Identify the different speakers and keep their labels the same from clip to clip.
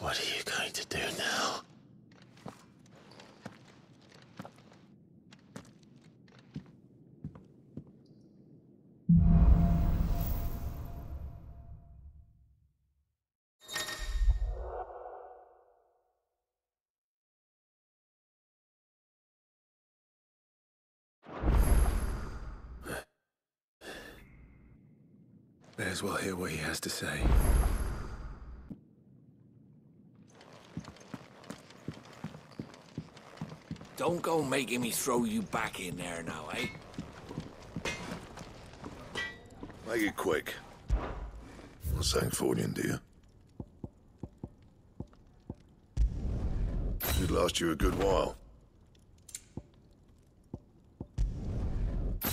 Speaker 1: What are you going to do now?
Speaker 2: May as well hear what he has to say.
Speaker 3: Don't go making me throw you back in there now, eh?
Speaker 4: Make it quick. Not Sangfordian, do you? Should last you a good while.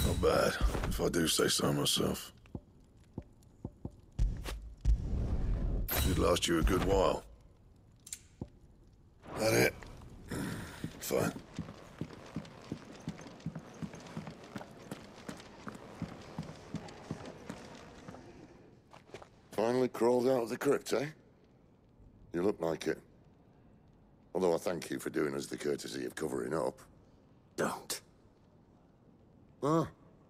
Speaker 4: Not bad, if I do say so myself. Should last you a good while. That it? Fine.
Speaker 5: Finally crawled out of the crypt, eh? You look like it. Although I thank you for doing us the courtesy of covering up.
Speaker 1: Don't.
Speaker 5: Ah,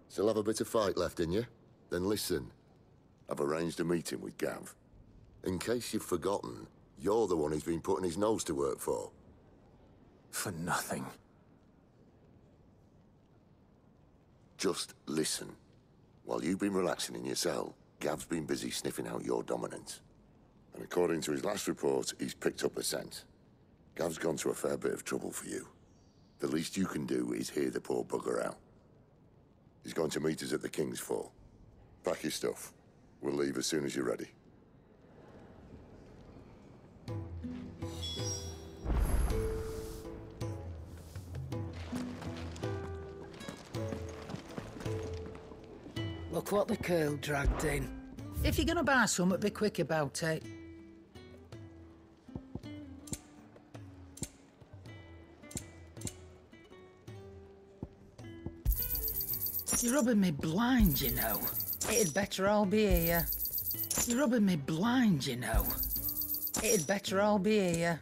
Speaker 5: still have a bit of fight left in you? Then listen. I've arranged a meeting with Gav. In case you've forgotten, you're the one he's been putting his nose to work for.
Speaker 1: For nothing.
Speaker 5: Just listen. While you've been relaxing in your cell, Gav's been busy sniffing out your Dominant. And according to his last report, he's picked up a scent. Gav's gone to a fair bit of trouble for you. The least you can do is hear the poor bugger out. He's going to meet us at the King's Fall. Pack your stuff. We'll leave as soon as you're ready.
Speaker 6: Look what the curl dragged in. If you're gonna buy some, be quick about it. You're rubbing me blind, you know. It'd better all be here. You're rubbing me blind, you know. It'd better all be here.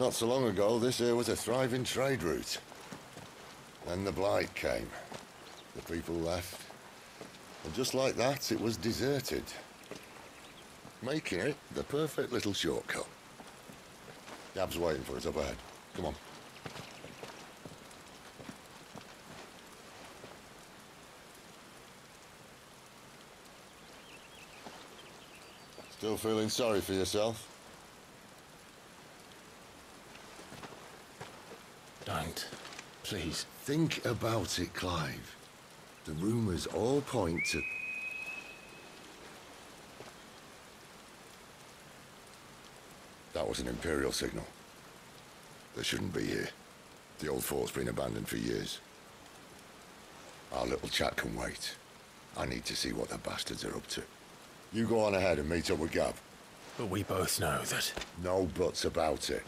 Speaker 5: Not so long ago, this here was a thriving trade route. Then the Blight came. The people left. And just like that, it was deserted. Making it the perfect little shortcut. Gav's waiting for us up ahead. Come on. Still feeling sorry for yourself?
Speaker 1: Don't. Please.
Speaker 5: Think about it, Clive. The rumours all point to... That was an Imperial signal. They shouldn't be here. The old fort's been abandoned for years. Our little chat can wait. I need to see what the bastards are up to. You go on ahead and meet up with Gav.
Speaker 1: But we both know that.
Speaker 5: No buts about it.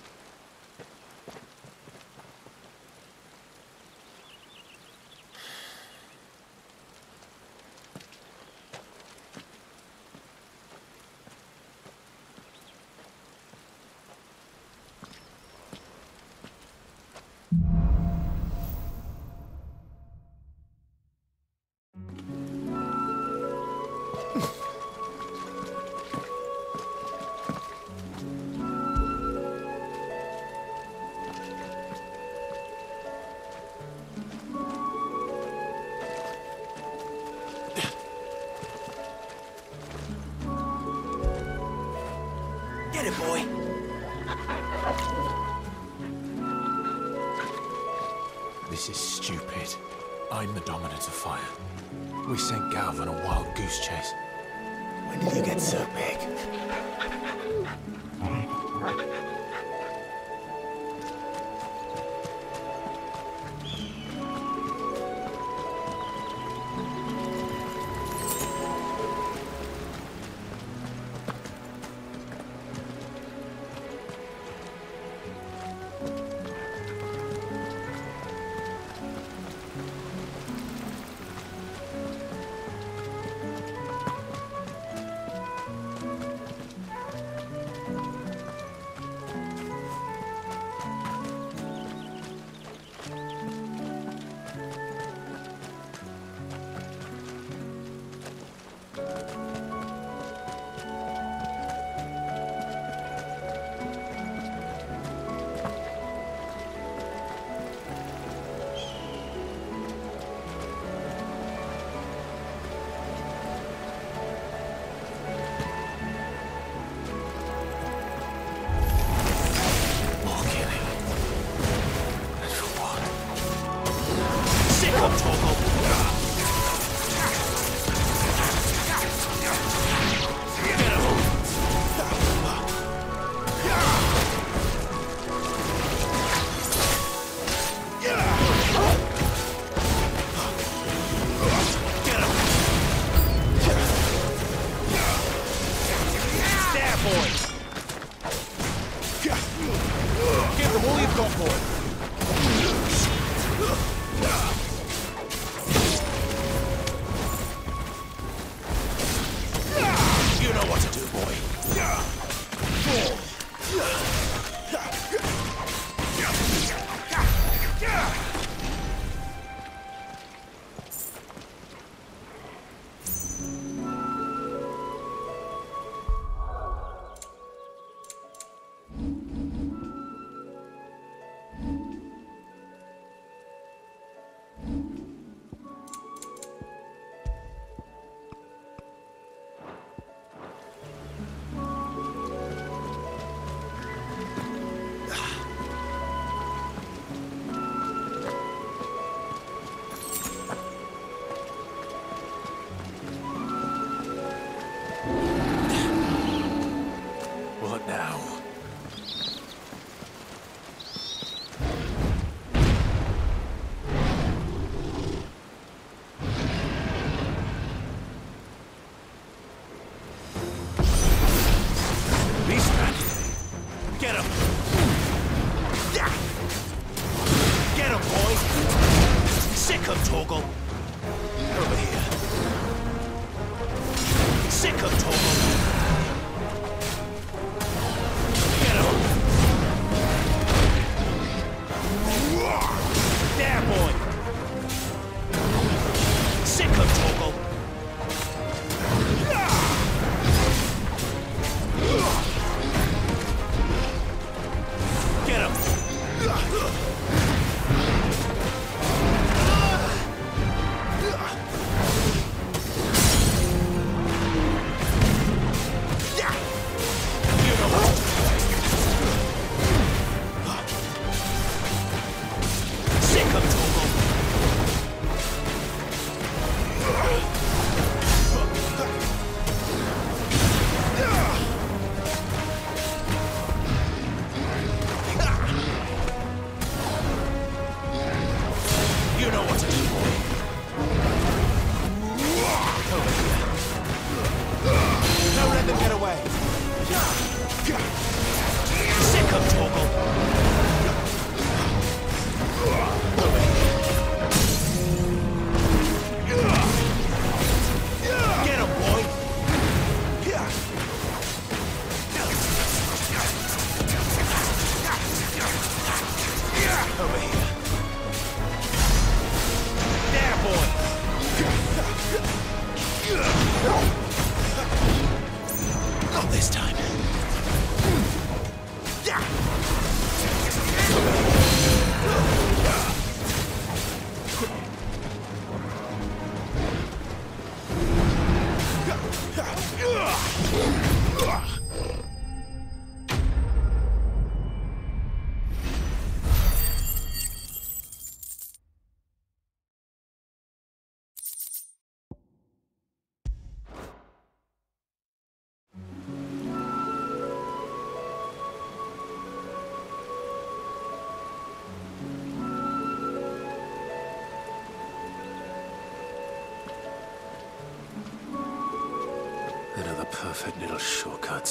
Speaker 1: Chase. When did you get so big?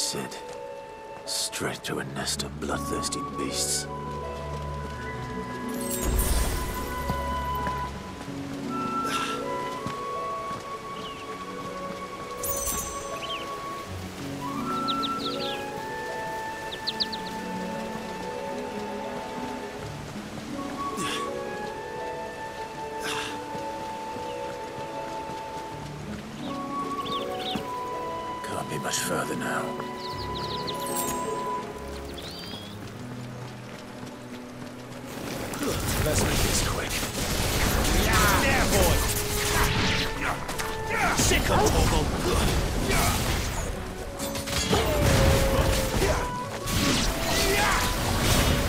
Speaker 7: Cid. Straight to a nest of bloodthirsty beasts. Let's make this quick.
Speaker 1: Yeah, There, boy! Sick of Torgal!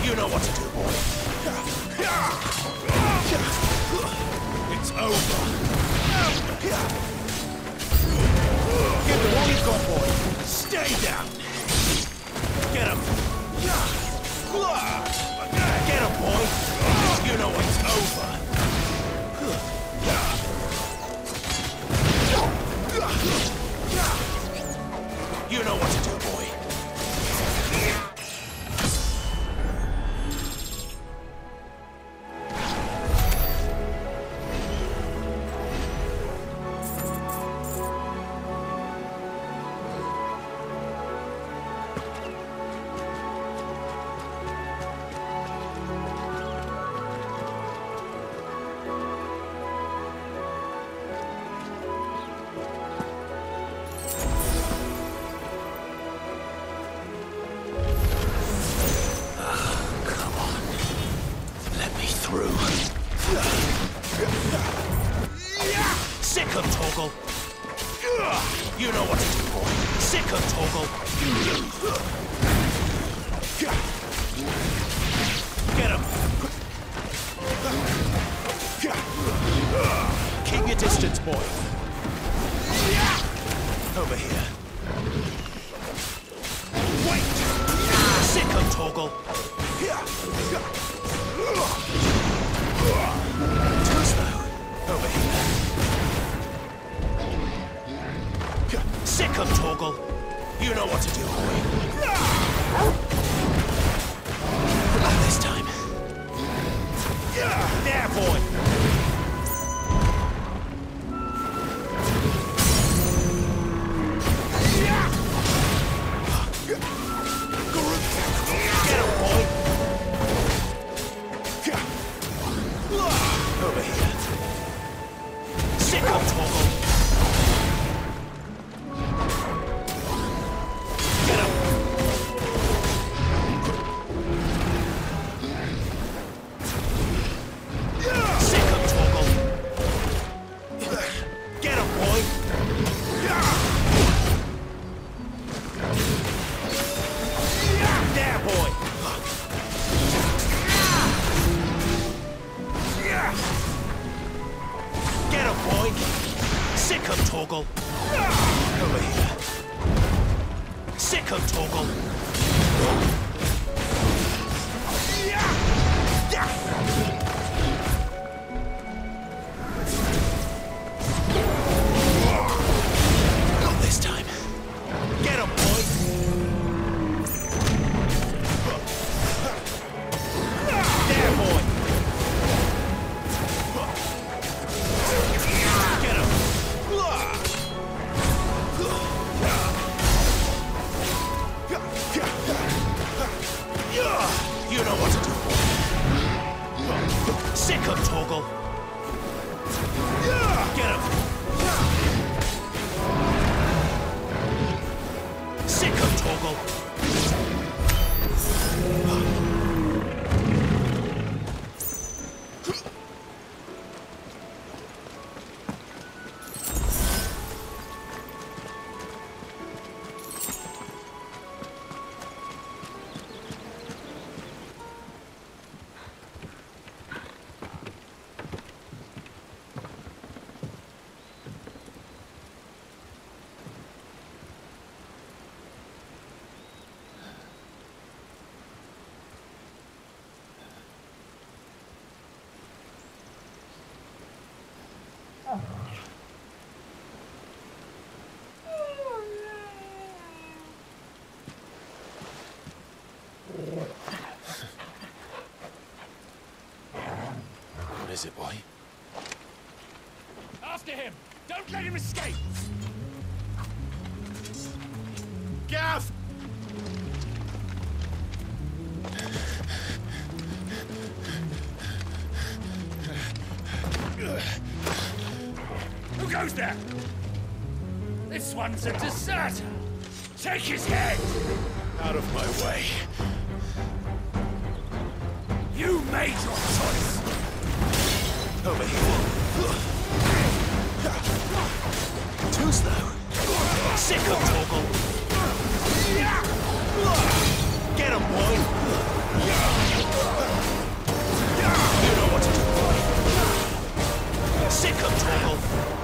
Speaker 1: You know what to do, boy. It's over. Give him all you've got, boy. Stay down. Get him. Get him, boy. You know it's over. Wait! Sick of Torgal. Too slow. Over here. Sick of Torgal. You know what to do, boy. This time. There, boy. Is it, boy?
Speaker 8: After him! Don't let him escape!
Speaker 1: Gav!
Speaker 8: Who goes there? This one's a deserter! Take his head!
Speaker 1: Out of my way.
Speaker 8: You made your choice!
Speaker 1: Over here. Too slow.
Speaker 8: Sick of Torgal!
Speaker 1: Get him, boy!
Speaker 8: You know what to do, boy! Sick of Torgal!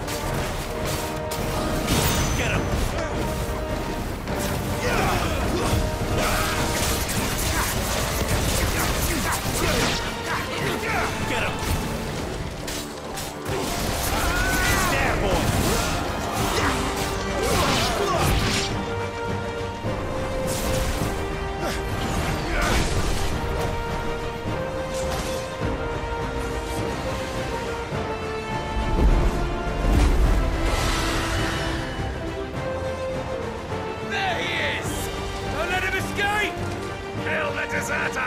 Speaker 8: Deserter!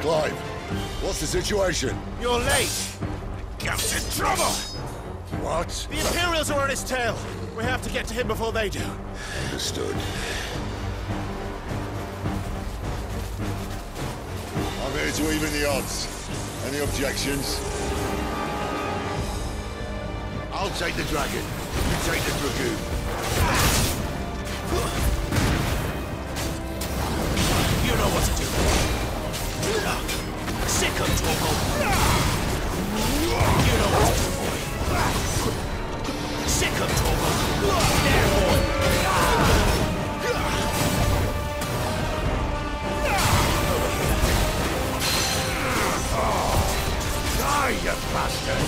Speaker 5: Clive, what's the situation?
Speaker 1: You're late!
Speaker 8: Gav's in trouble!
Speaker 5: What?
Speaker 1: The Imperials are on his tail! We have to get to him before they do.
Speaker 5: Understood. To even the odds. Any objections? I'll take the dragon. You take the dragoon.
Speaker 8: You know what to do. Sick of Torgal. You know what to do, boy. Sick of Torgal. There,
Speaker 5: Die, you bastard!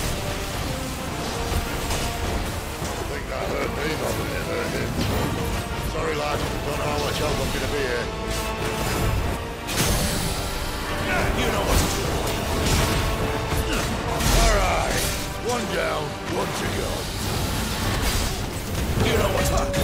Speaker 5: I think that hurt me more than it hurt him. Sorry, lad. Don't know how much help I'm gonna be here.
Speaker 8: You know what to do.
Speaker 5: All right. One down, one to go.
Speaker 8: You know what to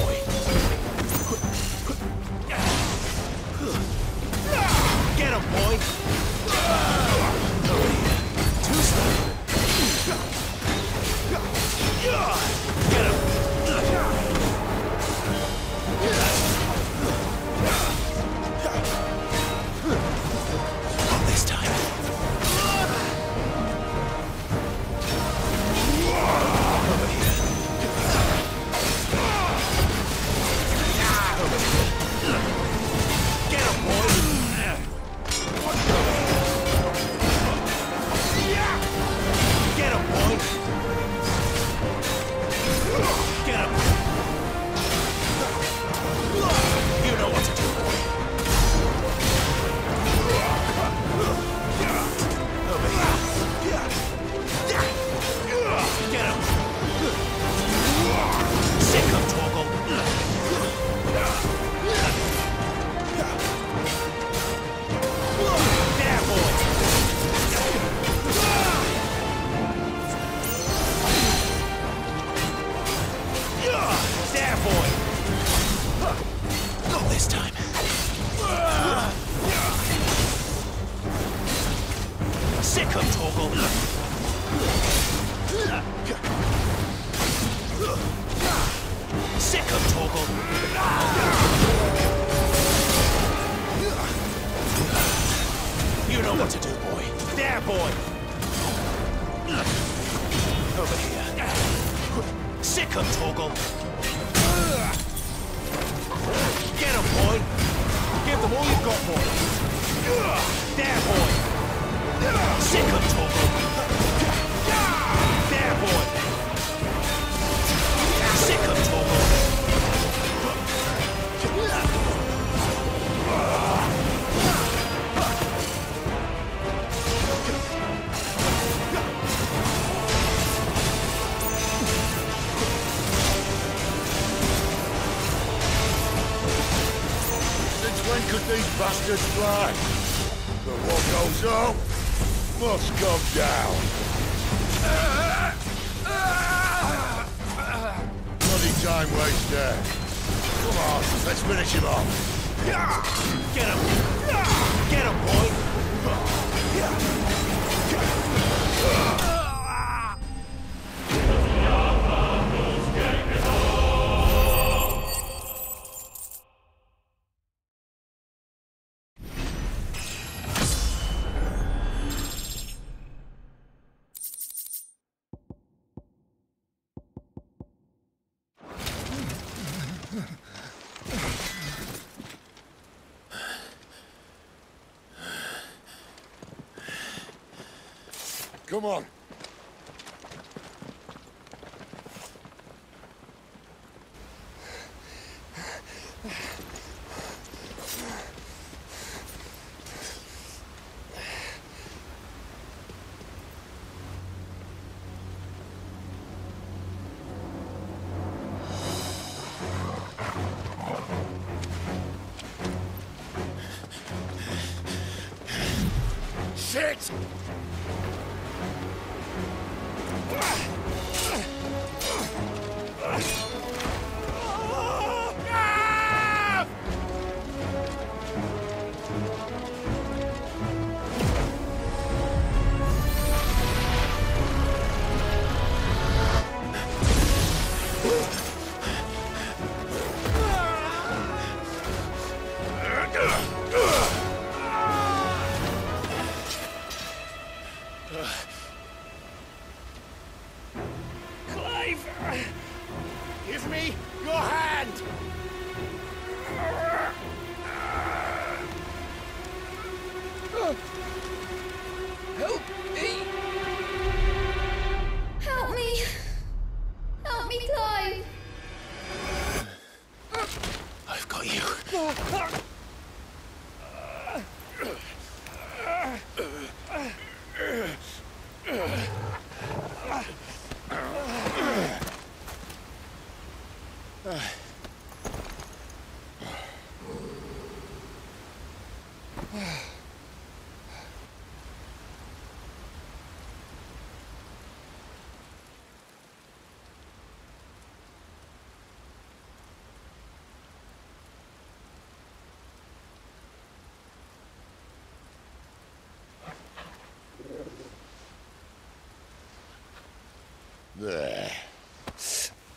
Speaker 8: time
Speaker 4: waster. Uh, come on, let's finish him off.
Speaker 3: Get him! Get him, boy!
Speaker 4: Come on.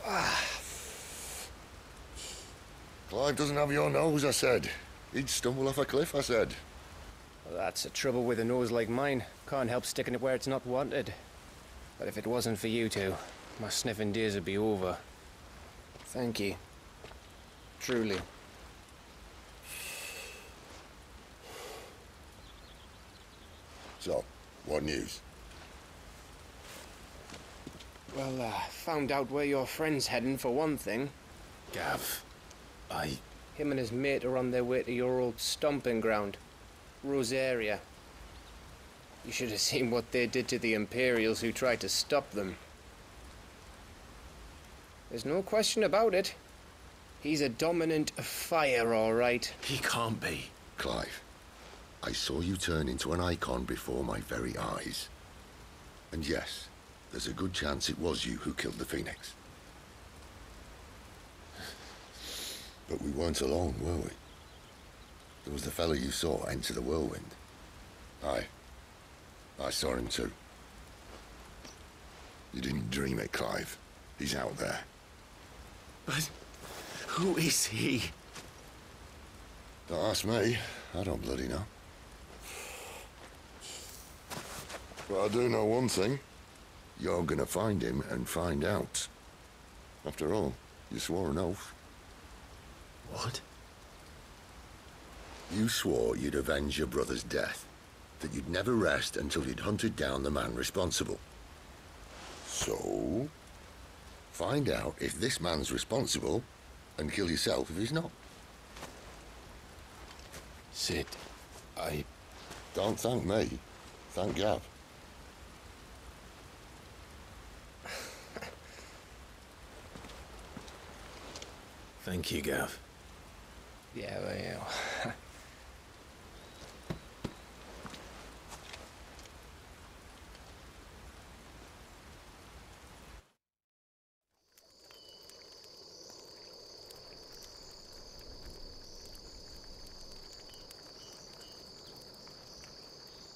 Speaker 4: Ah. Clive doesn't have your nose, I said. He'd stumble off a cliff, I said.
Speaker 8: Well, that's the trouble with a nose like mine. Can't help sticking it where it's not wanted. But if it wasn't for you two, my sniffing days would be over. Thank you. Truly.
Speaker 4: So, what news?
Speaker 8: Well, uh, found out where your friend's heading for one thing.
Speaker 1: Gav, I.
Speaker 8: Him and his mate are on their way to your old stomping ground, Rosaria. You should have seen what they did to the Imperials who tried to stop them. There's no question about it. He's a dominant of fire, all right.
Speaker 1: He can't be.
Speaker 5: Clive, I saw you turn into an Eikon before my very eyes. And yes, there's a good chance it was you who killed the Phoenix. But we weren't alone, were we? There was the fellow you saw enter the whirlwind. Aye. I saw him too. You didn't dream it, Clive. He's out there.
Speaker 1: But who is he?
Speaker 5: Don't ask me. I don't bloody know. But I do know one thing. You're gonna find him and find out. After all, you swore an oath.
Speaker 1: What?
Speaker 5: You swore you'd avenge your brother's death. That you'd never rest until you'd hunted down the man responsible. So, find out if this man's responsible and kill yourself if he's not.
Speaker 1: Cid, I.
Speaker 5: Don't thank me. Thank Gav.
Speaker 1: Thank you, Gav.
Speaker 8: Yeah, well, yeah.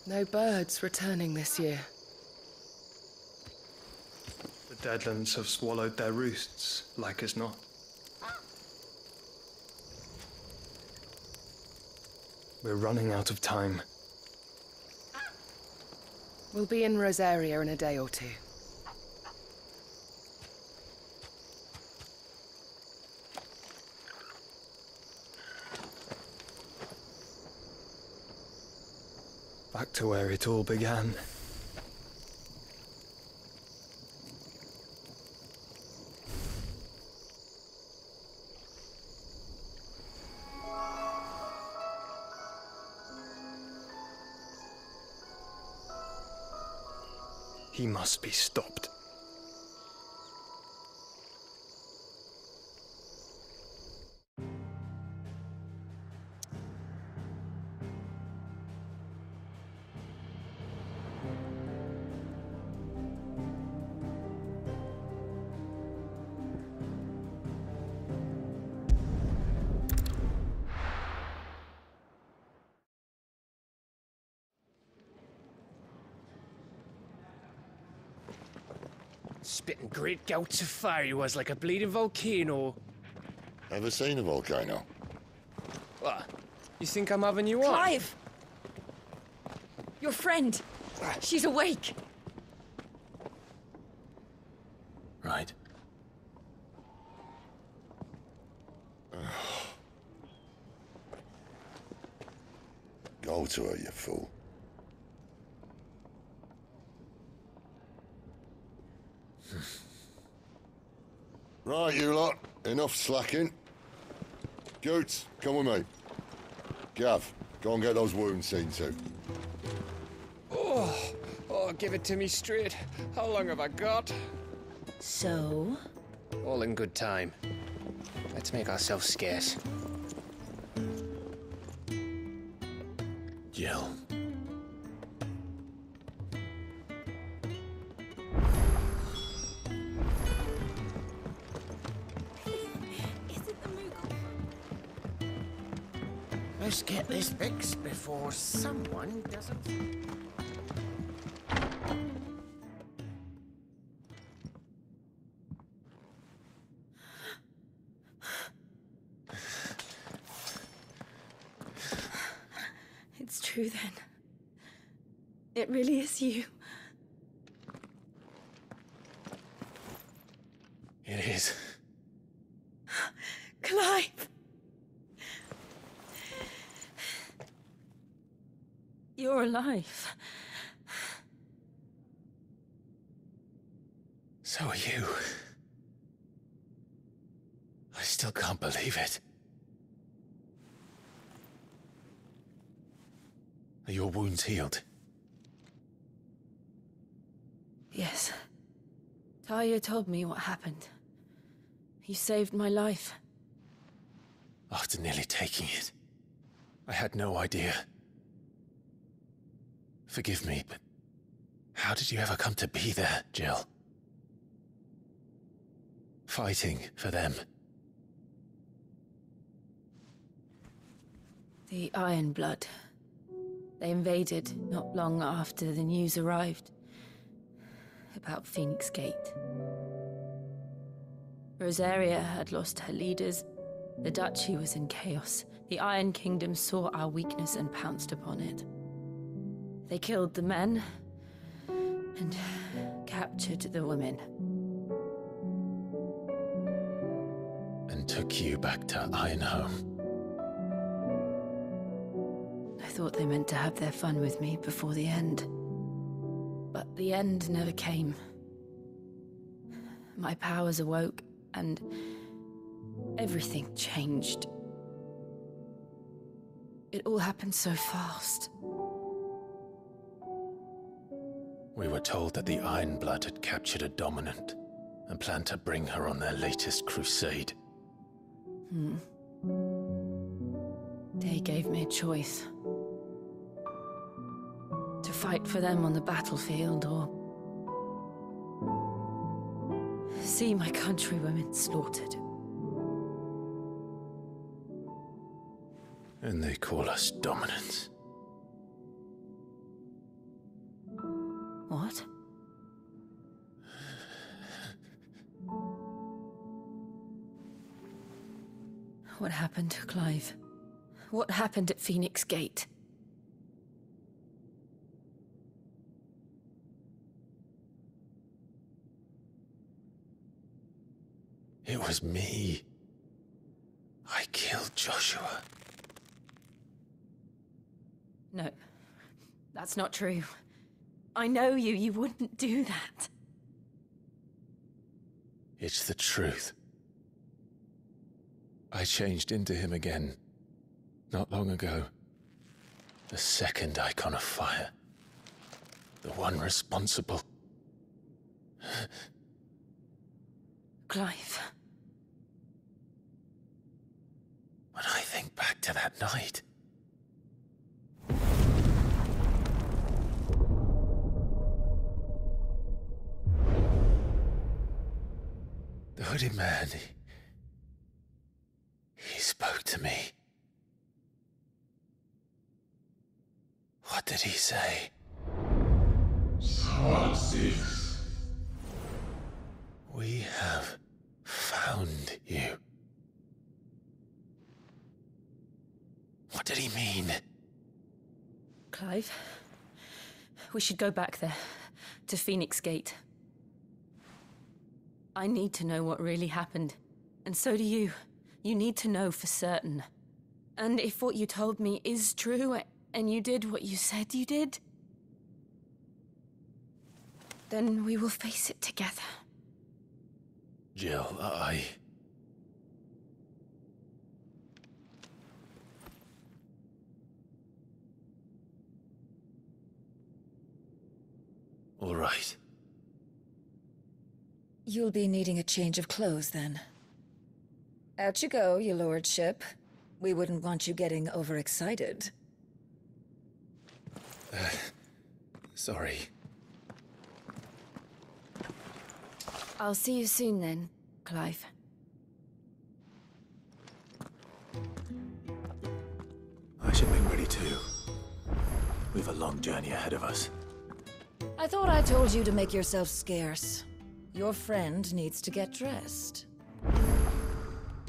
Speaker 9: No birds returning this year.
Speaker 10: The deadlands have swallowed their roosts, like as not. We're running out of time.
Speaker 9: We'll be in Rosaria in a day or two.
Speaker 10: Back to where it all began. Must be stopped.
Speaker 8: Great gouts of fire he was like a bleeding volcano.
Speaker 5: Ever seen a volcano?
Speaker 8: What? You think I'm having you on?
Speaker 11: Clive! Your friend. She's awake.
Speaker 1: Right.
Speaker 5: Go to her, you fool. Right, you lot. Enough slacking. Goetz, come with me. Gav, go and get those wounds seen to.
Speaker 8: Oh, oh, give it to me straight. How long have I got?
Speaker 11: So?
Speaker 8: All in good time. Let's make ourselves scarce.
Speaker 1: Jill.
Speaker 3: Before someone doesn't.
Speaker 11: It's true then. It really is you.
Speaker 1: It is.
Speaker 11: Clive! You're alive.
Speaker 1: So are you. I still can't believe it. Are your wounds healed?
Speaker 11: Yes. Tarja told me what happened. You saved my life.
Speaker 1: After nearly taking it, I had no idea. Forgive me, but how did you ever come to be there, Jill? Fighting for them.
Speaker 11: The Iron Blood. They invaded not long after the news arrived about Phoenix Gate. Rosaria had lost her leaders. The Duchy was in chaos. The Iron Kingdom saw our weakness and pounced upon it. They killed the men and captured the women.
Speaker 1: And took you back to Ironhome.
Speaker 11: I thought they meant to have their fun with me before the end. But the end never came. My powers awoke, and everything changed. It all happened so fast.
Speaker 1: We were told that the Iron Blood had captured a dominant and planned to bring her on their latest crusade.
Speaker 11: Hmm. They gave me a choice. To fight for them on the battlefield or see my countrywomen slaughtered.
Speaker 1: And they call us dominants.
Speaker 11: What happened, Clive? What happened at Phoenix Gate?
Speaker 1: It was me. I killed Joshua.
Speaker 11: No, that's not true. I know you, you wouldn't do that.
Speaker 1: It's the truth. I changed into him again. Not long ago. The second Eikon of fire. The one responsible.
Speaker 11: Clive.
Speaker 1: When I think back to that night. The hooded man, he, he spoke to me. What did he say?
Speaker 12: Squad 6.
Speaker 1: We have found you. What did he mean?
Speaker 11: Clive, we should go back there, to Phoenix Gate. I need to know what really happened. And so do you. You need to know for certain. And if what you told me is true, and you did what you said you did, then we will face it together.
Speaker 1: Jill, I. All right.
Speaker 13: You'll be needing a change of clothes then. Out you go, your lordship. We wouldn't want you getting overexcited.
Speaker 1: Uh, sorry.
Speaker 11: I'll see you soon then, Clive.
Speaker 1: I should be ready too. We've a long journey ahead of us.
Speaker 13: I thought I told you to make yourself scarce. Your friend needs to get dressed.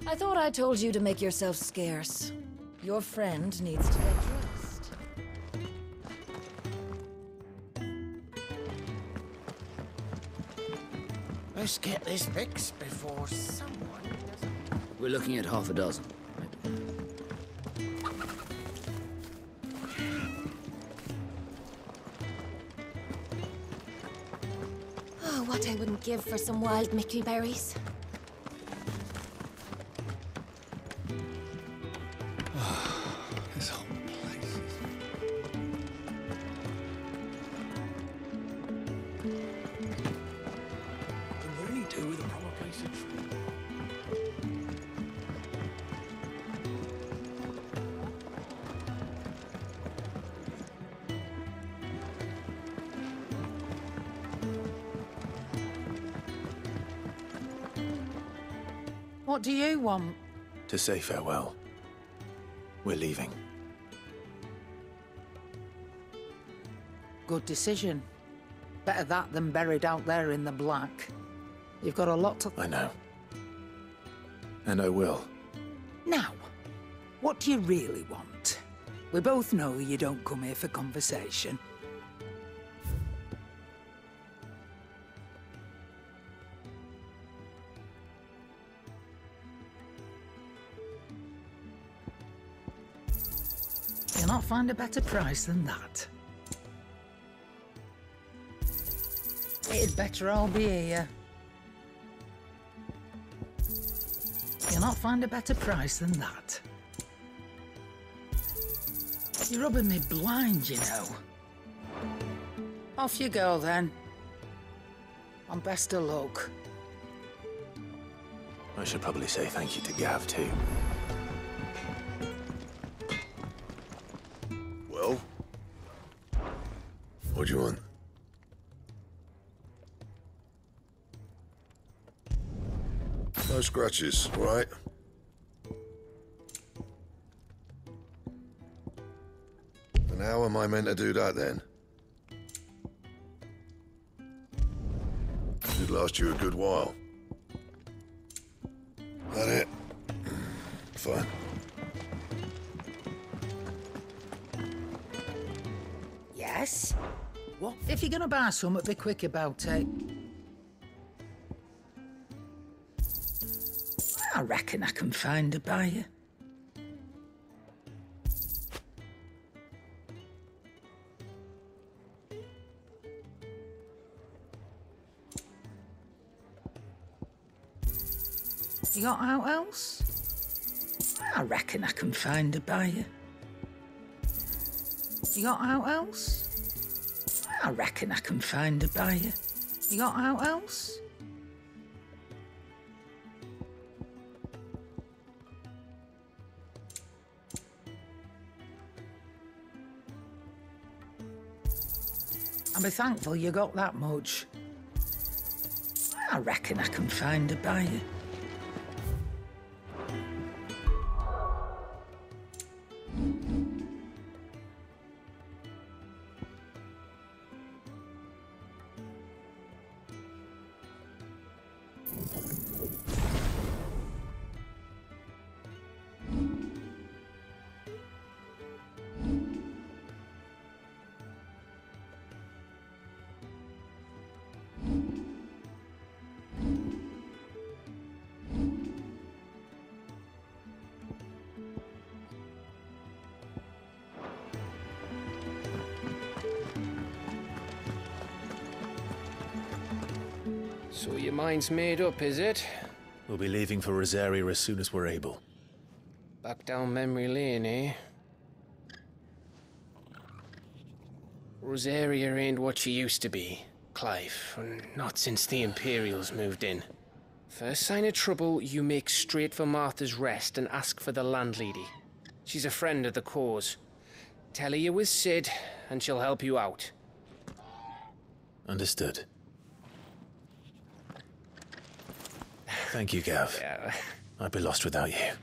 Speaker 13: I thought I told you to make yourself scarce. Your friend needs to get dressed.
Speaker 14: Let's get this fixed before someone doesn't... We're looking at half a dozen.
Speaker 15: Oh, what I wouldn't give for some wild mickleberries.
Speaker 4: this
Speaker 6: want?
Speaker 1: To say farewell. We're leaving.
Speaker 6: Good decision. Better that than buried out there in the black. You've got a lot to...
Speaker 1: I know. And I will.
Speaker 6: Now, what do you really want? We both know you don't come here for conversation. Find a better price than that. It'd better all be here. You'll not find a better price than that. You're rubbing me blind, you know. Off you go, then. And best of luck.
Speaker 1: I should probably say thank you to Gav, too.
Speaker 5: You?
Speaker 4: No scratches, right? And how am I meant to do that then? Should last you a good while. That it?
Speaker 6: Mm, fun. If you're gonna buy some, be quick about it. I reckon I can find a buyer. You got out else? I reckon I can find a buyer. You got out else? I reckon I can find a buyer. You got out else? I'll be thankful you got that much. I reckon I can find a buyer.
Speaker 8: So your mind's made up, is it?
Speaker 1: We'll be leaving for Rosaria as soon as we're able.
Speaker 8: Back down memory lane, eh? Rosaria ain't what she used to be, Clive. Not since the Imperials moved in. First sign of trouble, you make straight for Martha's Rest and ask for the landlady. She's a friend of the cause. Tell her you was Cid, and she'll help you out.
Speaker 1: Understood. Thank you, Gav.
Speaker 8: Yeah.
Speaker 1: I'd be lost without you.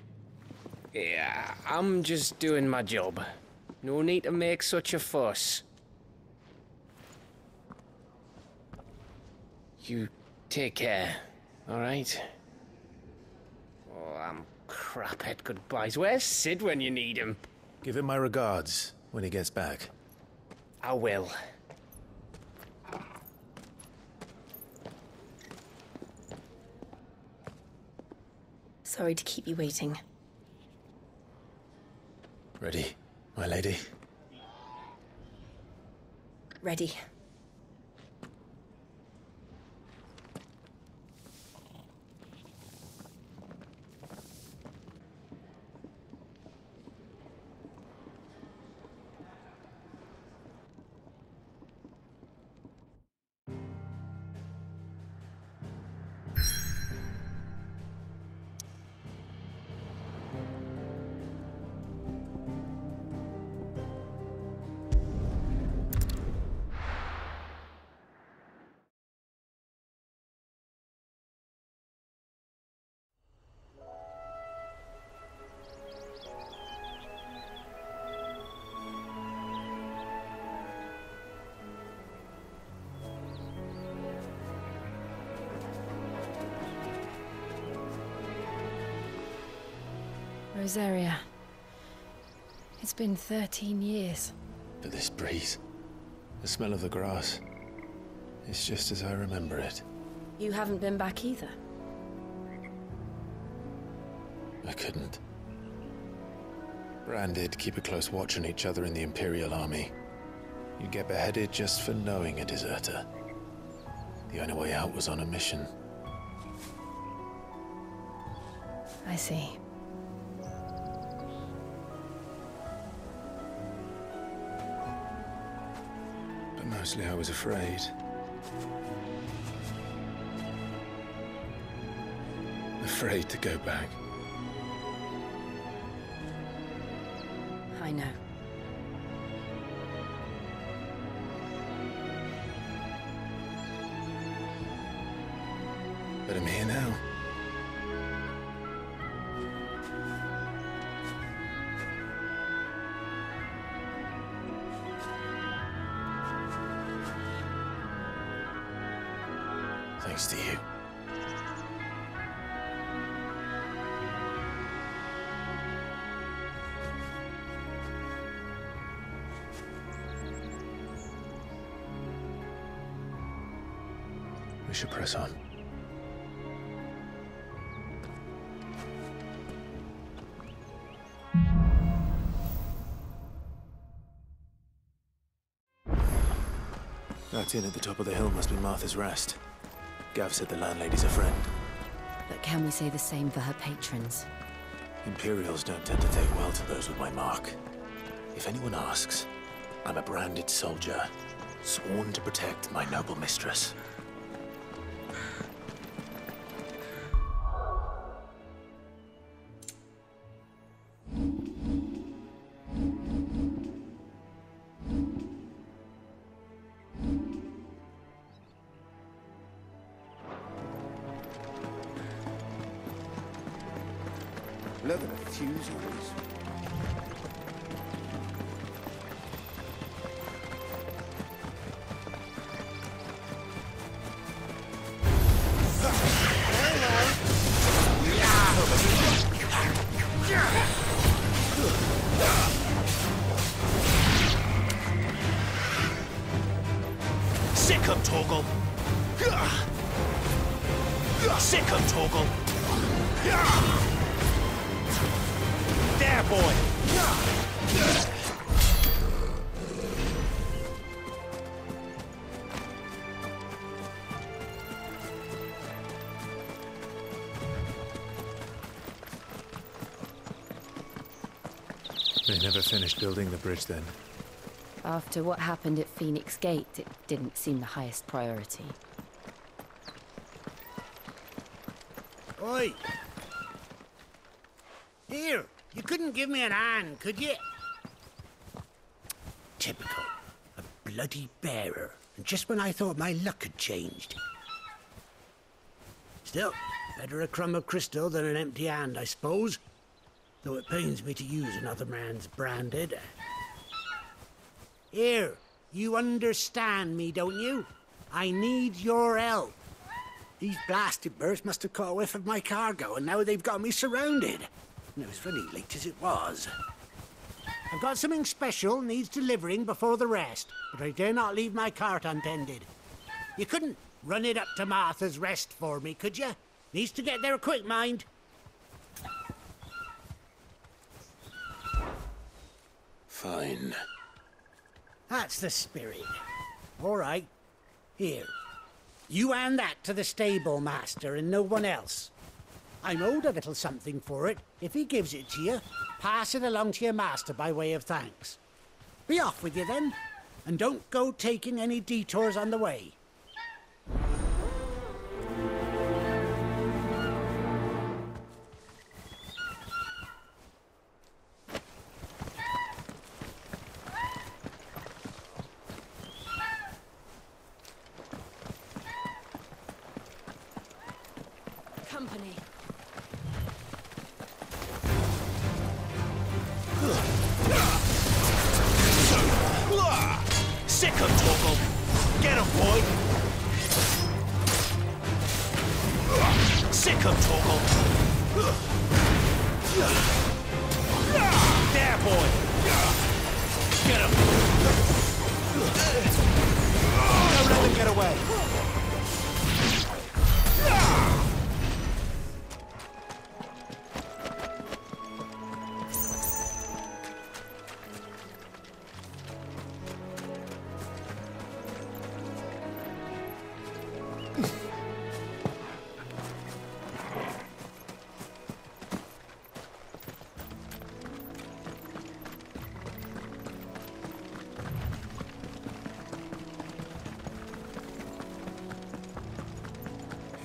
Speaker 8: Yeah, I'm just doing my job. No need to make such a fuss. You take care, alright? Oh, I'm crap at goodbyes. Where's Cid when you need him?
Speaker 1: Give him my regards when he gets back.
Speaker 8: I will.
Speaker 11: Sorry to keep you waiting.
Speaker 1: Ready, my lady?
Speaker 11: Ready. Rosaria. It's been 13 years.
Speaker 1: But this breeze, the smell of the grass, it's just as I remember it.
Speaker 11: You haven't been back either.
Speaker 1: I couldn't. Branded, keep a close watch on each other in the Imperial Army. You'd get beheaded just for knowing a deserter. The only way out was on a mission.
Speaker 11: I see.
Speaker 1: Mostly I was afraid. Afraid to go back. That inn at the top of the hill must be Martha's Rest. Gav said the landlady's a friend.
Speaker 11: But can we say the same for her patrons?
Speaker 1: Imperials don't tend to take well to those with my mark. If anyone asks, I'm a branded soldier, sworn to protect my noble mistress.
Speaker 14: Look at the fuse on
Speaker 1: They never finished building the bridge then.
Speaker 11: After what happened at Phoenix Gate, it didn't seem the highest priority.
Speaker 14: Oi! Here, you couldn't give me an hand, could you? Typical. A bloody bearer. And just when I thought my luck had changed. Still, better a crumb of crystal than an empty hand, I suppose. Though it pains me to use another man's branded. Here, you understand me, don't you? I need your help. These blasted birds must have caught a whiff of my cargo, and now they've got me surrounded. And it was funny, late as it was. I've got something special needs delivering before the rest, but I dare not leave my cart untended. You couldn't run it up to Martha's Rest for me, could you? Needs to get there quick, mind.
Speaker 1: Fine.
Speaker 14: That's the spirit. All right. Here. You hand that to the stable master and no one else. I'm owed a little something for it. If he gives it to you, pass it along to your master by way of thanks. Be off with you then, and don't go taking any detours on the way.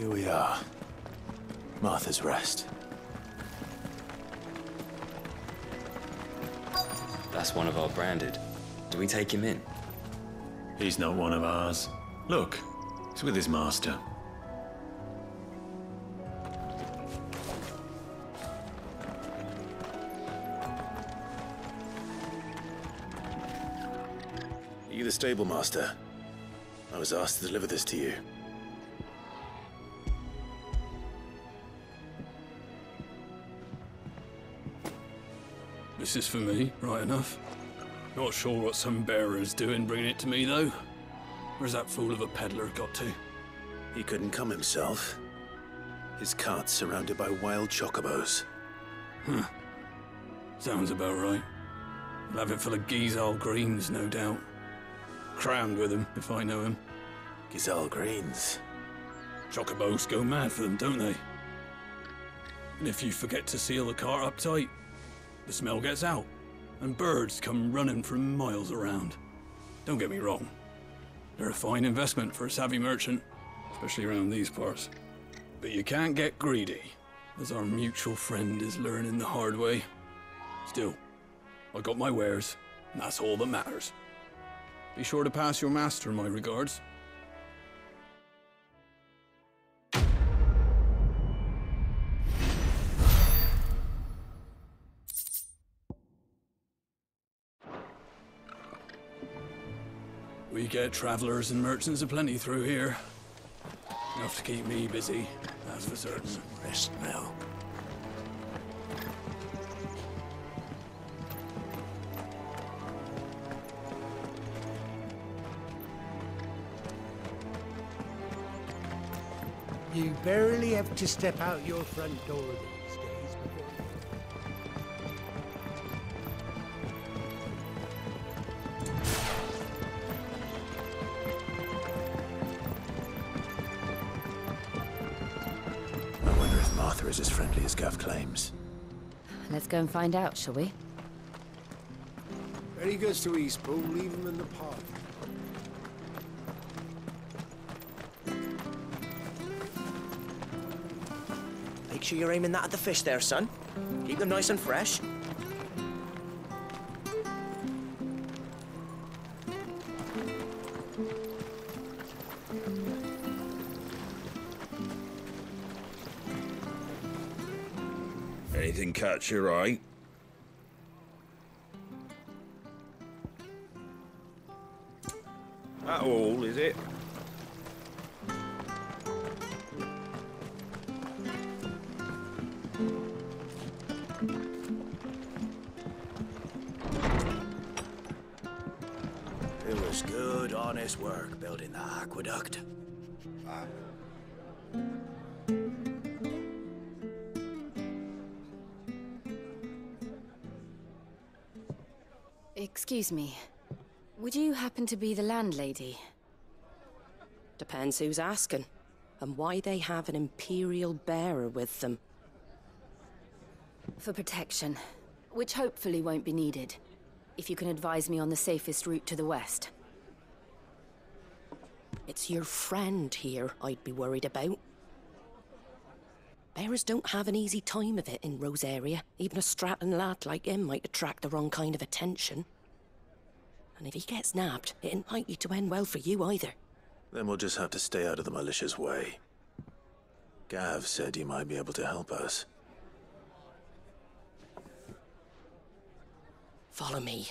Speaker 1: Here we are. Martha's Rest.
Speaker 12: That's one of our branded. Do we take him in?
Speaker 2: He's not one of ours. Look, he's with his master.
Speaker 1: Are you the stable master? I was asked to deliver this to you.
Speaker 16: This is for me, right enough. Not sure what some bearer's doing bringing it to me, though. Where's that fool of a peddler got to?
Speaker 1: He couldn't come himself. His cart's surrounded by wild chocobos.
Speaker 16: Huh. Sounds about right. He'll have it full of Gysahl greens, no doubt. Crammed with them, if I know him.
Speaker 1: Gysahl greens?
Speaker 16: Chocobos go mad for them, don't they? And if you forget to seal the cart up tight, the smell gets out, and birds come running from miles around. Don't get me wrong. They're a fine investment for a savvy merchant, especially around these parts. But you can't get greedy, as our mutual friend is learning the hard way. Still, I got my wares, and that's all that matters. Be sure to pass your master my regards. Get travelers and merchants aplenty through here. Enough to keep me busy, that's for certain.
Speaker 1: Rest now.
Speaker 14: You barely have to step out your front door
Speaker 11: Let's go and find out, shall we?
Speaker 17: When he goes to Eastpool, leave him in the pod.
Speaker 18: Make sure you're aiming that at the fish there, son. Keep them nice and fresh.
Speaker 4: Anything catch your eye? That all, is it?
Speaker 3: It was good, honest work building the aqueduct.
Speaker 11: Excuse me. Would you happen to be the landlady?
Speaker 19: Depends who's asking, and why they have an Imperial bearer with them.
Speaker 11: For protection, which hopefully won't be needed. If you can advise me on the safest route to the west.
Speaker 19: It's your friend here I'd be worried about. Bearers don't have an easy time of it in Rosaria. Even a Stratton lad like him might attract the wrong kind of attention. And if he gets nabbed, it ain't likely to end well for you either.
Speaker 1: Then we'll just have to stay out of the militia's way. Gav said he might be able to help us.
Speaker 19: Follow me.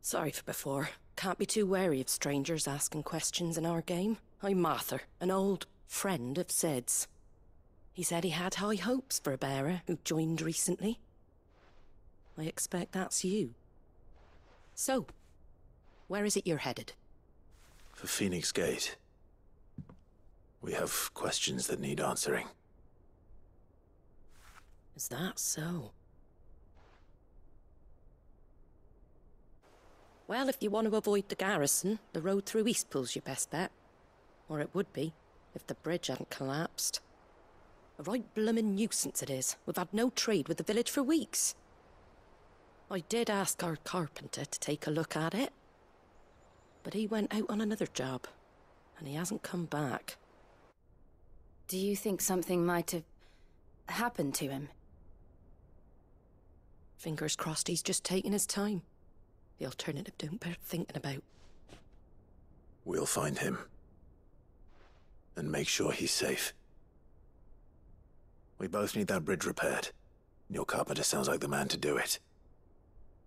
Speaker 19: Sorry for before. Can't be too wary of strangers asking questions in our game. I'm Martha, an old friend of Cid's. He said he had high hopes for a bearer who joined recently. I expect that's you. So, where is it you're headed?
Speaker 1: For Phoenix Gate. We have questions that need answering.
Speaker 19: Is that so? Well, if you want to avoid the garrison, the road through Eastpool's your best bet. Or it would be, if the bridge hadn't collapsed. A right bloomin' nuisance it is. We've had no trade with the village for weeks. I did ask our carpenter to take a look at it. But he went out on another job, and he hasn't come back.
Speaker 11: Do you think something might have happened to him?
Speaker 19: Fingers crossed he's just taking his time. The alternative don't bear thinking about.
Speaker 1: We'll find him. And make sure he's safe. We both need that bridge repaired. Your carpenter sounds like the man to do it.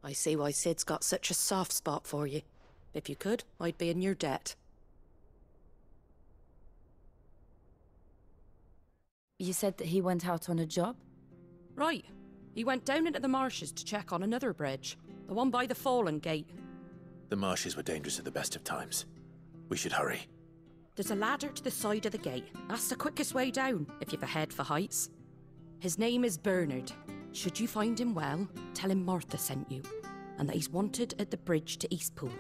Speaker 19: I see why Cid's got such a soft spot for you. If you could, I'd be in your debt.
Speaker 11: You said that he went out on a job?
Speaker 19: Right.
Speaker 20: He went down into the marshes to check on another bridge, the one by the Fallen Gate.
Speaker 1: The marshes were dangerous at the best of times. We should hurry.
Speaker 20: There's a ladder to the side of the gate. That's the quickest way down, if you've a head for heights. His name is Bernard. Should you find him well, tell him Martha sent you, and that he's wanted at the bridge to Eastpool.